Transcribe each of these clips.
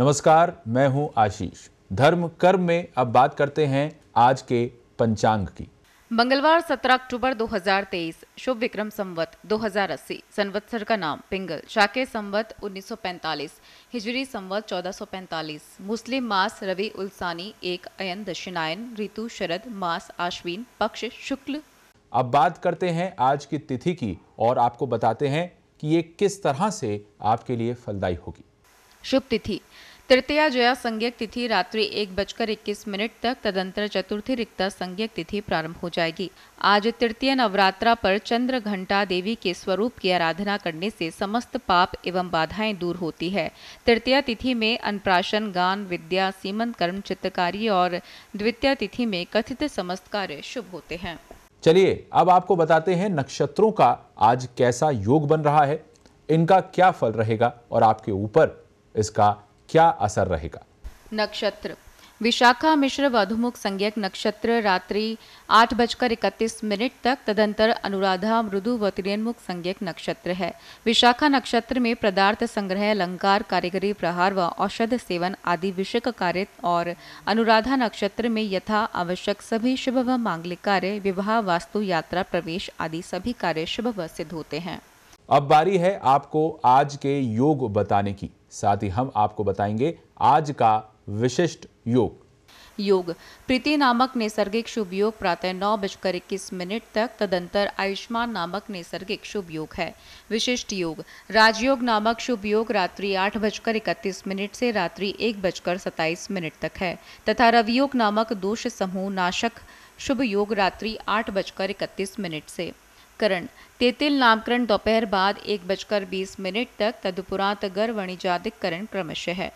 नमस्कार मैं हूँ आशीष। धर्म कर्म में अब बात करते हैं आज के पंचांग की। मंगलवार 17 अक्टूबर 2023 शुभ विक्रम संवत 2080 संवत्सर का नाम पिंगल शाके संवत 1945 हिजरी संवत 1445 मुस्लिम मास रवि उल्सानी एक अयन दक्षिणायन ऋतु शरद मास आश्विन पक्ष शुक्ल। अब बात करते हैं आज की तिथि की और आपको बताते हैं कि ये किस तरह से आपके लिए फलदायी होगी। शुभ तिथि। तृतीया जया संज्ञक तिथि रात्रि एक बजकर इक्कीस मिनट तक, तदंतर चतुर्थी रिक्ता संज्ञक तिथि प्रारंभ हो जाएगी। आज तृतीय नवरात्रा पर चंद्र घंटा देवी के स्वरूप की आराधना करने से समस्त पाप एवं बाधाएँ दूर होती है। तृतीय तिथि में अनप्राशन गान, विद्या सीमंत कर्म चित्रकारी और द्वितीय तिथि में कथित समस्त कार्य शुभ होते हैं। चलिए, अब आपको बताते हैं नक्षत्रों का आज कैसा योग बन रहा है। इनका क्या फल रहेगा और आपके ऊपर इसका क्या असर रहेगा? नक्षत्र। विशाखा मिश्र वधुमुख संज्ञक नक्षत्र रात्रि आठ बजकर इकतीस मिनट तक, तदंतर अनुराधा मृदु व त्रियनमुख संज्ञक नक्षत्र है। विशाखा नक्षत्र में पदार्थ संग्रह, अलंकार, कारीगरी, प्रहार व औषध सेवन आदि विषय कार्य और अनुराधा नक्षत्र में यथा आवश्यक सभी शुभ व मांगलिक कार्य, विवाह, वास्तु, यात्रा, प्रवेश आदि सभी कार्य शुभ व सिद्ध होते हैं। अब बारी है आपको आज के योग बताने की। साथ ही हम आपको बताएँगे आज का विशिष्ट योग। योग, प्रीति नामक नैसर्गिक शुभ योग प्रातः नौ बजकर इक्कीस मिनट तक, तदंतर आयुष्मान नामक नैसर्गिक शुभ योग है। विशिष्ट योग, राजयोग नामक शुभ योग रात्रि आठ बजकर इकतीस मिनट से रात्रि एक बजकर सताइस मिनट तक है, तथा रवियोग नामक दोष समूह नाशक शुभ योग रात्रि आठ बजकर इकतीस मिनट से। करण तेतिल नामकरण दोपहर बाद एक बजकर बीस मिनट तक तदुपरांत गर वणिजादिक करण क्रमशः है।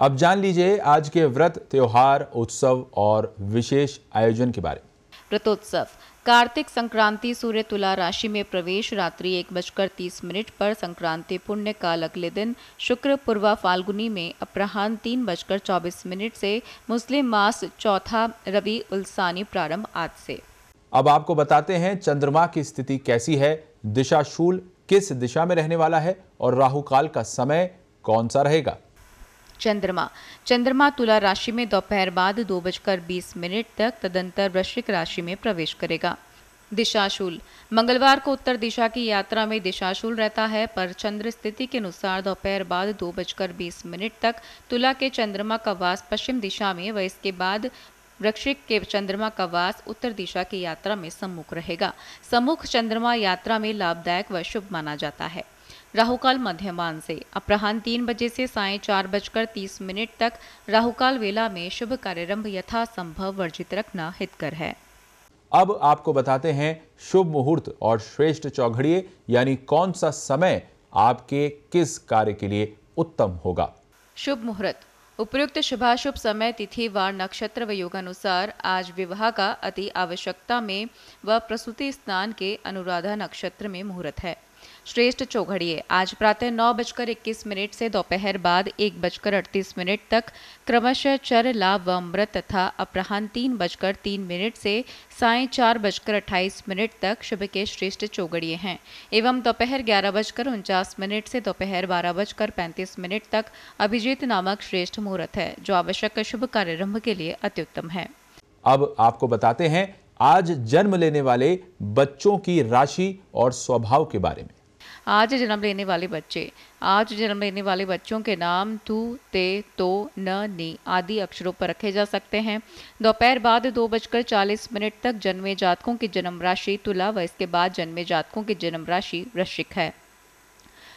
अब जान लीजिए आज के व्रत त्योहार उत्सव और विशेष आयोजन के बारे में। व्रतोत्सव। कार्तिक संक्रांति सूर्य तुला राशि में प्रवेश रात्रि एक बजकर तीस मिनट पर संक्रांति पुण्य काल अगले दिन शुक्र पूर्वा फाल्गुनी में अपराहन तीन बजकर चौबीस मिनट से मुस्लिम मास चौथा रवि उल्सानी प्रारंभ आज से। अब आपको बताते हैं चंद्रमा की स्थिति कैसी है दिशाशूल किस दिशा में रहने वाला है और राहु काल का समय कौन सा रहेगा? चंद्रमा। चंद्रमा तुला राशि में दोपहर बाद दो बजकर बीस मिनट तक तदंतर वृश्चिक राशि में प्रवेश करेगा। दिशाशूल मंगलवार को उत्तर दिशा की यात्रा में दिशाशूल रहता है, पर चंद्र स्थिति के अनुसार दोपहर बाद दो बजकर बीस मिनट तक तुला के चंद्रमा का वास पश्चिम दिशा में व इसके बाद वृक्षिक के चंद्रमा का वास उत्तर दिशा की यात्रा में सम्मुख रहेगा। सम्मुख चंद्रमा यात्रा में लाभदायक व शुभ माना जाता है। राहुकाल मध्यमान से अपराहन तीन बजे से साय चार बजकर तीस मिनट तक राहुकाल वेला में शुभ कार्यरंभ यथा संभव वर्जित रखना हितकर है। अब आपको बताते हैं शुभ मुहूर्त और श्रेष्ठ चौघड़िए यानी कौन सा समय आपके किस कार्य के लिए उत्तम होगा? शुभ मुहूर्त। उपयुक्त शुभाशुभ समय तिथि व नक्षत्र व योगानुसार आज विवाह का अति आवश्यकता में व प्रसूति स्नान के अनुराधा नक्षत्र में मुहूर्त है। श्रेष्ठ चौघड़िए। आज प्रातः नौ बजकर इक्कीस मिनट से दोपहर बाद एक बजकर अड़तीस मिनट तक क्रमशः चर लाभ व अमृत तथा अपराहन तीन बजकर तीन मिनट से साय चार बजकर अट्ठाईस मिनट तक शुभ के श्रेष्ठ चौगड़िए हैं। एवं दोपहर ग्यारह बजकर उनचास मिनट से दोपहर बारह बजकर पैंतीस मिनट तक अभिजीत नामक श्रेष्ठ मुहूर्त है, जो आवश्यक शुभ कार्यरंभ के लिए अत्युत्तम है। अब आपको बताते हैं आज जन्म लेने वाले बच्चों की राशि और स्वभाव के बारे में। आज जन्म लेने वाले बच्चे, आज जन्म लेने वाले बच्चों के नाम तू, ते तो न, नी आदि अक्षरों पर रखे जा सकते हैं। दोपहर बाद दो बजकर चालीस मिनट तक जन्मे जातकों की जन्म राशि तुला व इसके बाद जन्मे जातकों की जन्म राशि वृश्चिक है।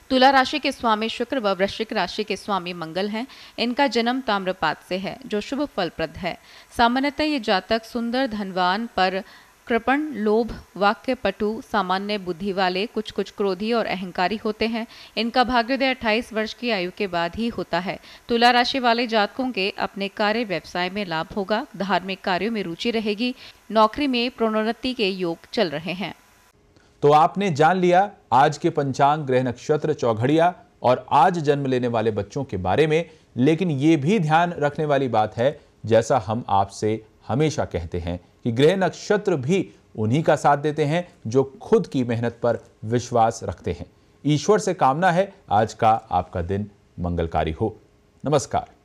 तुला राशि के स्वामी शुक्र व वृश्चिक राशि के स्वामी मंगल हैं। इनका जन्म ताम्रपात से है, जो शुभ फलप्रद है। सामान्यतः ये जातक सुंदर धनवान पर कृपण, लोभ, वाक्य, पटु, सामान्य बुद्धि वाले कुछ कुछ क्रोधी और अहंकारी होते हैं। इनका भाग्योदय 28 वर्ष की आयु के बाद ही होता है। तुला राशि वाले जातकों के अपने कार्य व्यवसाय में लाभ होगा, धार्मिक कार्यों में रुचि रहेगी, नौकरी में प्रोन्नति के योग चल रहे हैं। तो आपने जान लिया, आज के पंचांग, ग्रह नक्षत्र, चौघड़िया और आज जन्म लेने वाले बच्चों के बारे में, लेकिन ये भी ध्यान रखने वाली बात है, जैसा हम आपसे हमेशा कहते हैं कि ग्रह नक्षत्र भी उन्हीं का साथ देते हैं जो खुद की मेहनत पर विश्वास रखते हैं। ईश्वर से कामना है। आज का आपका दिन मंगलकारी हो। नमस्कार।